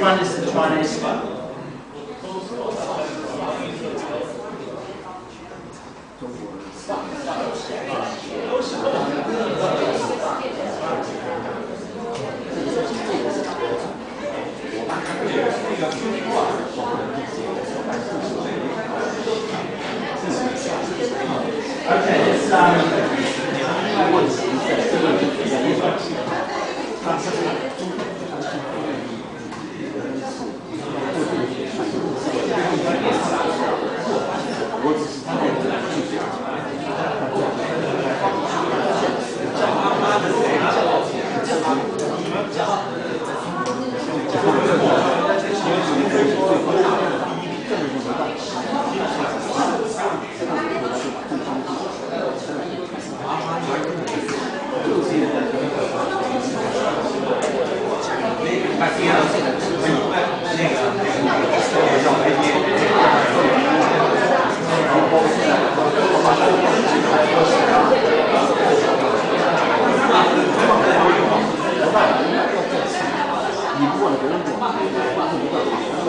one is the Chinese one. Okay, 那第二个，那个。话，话什么话？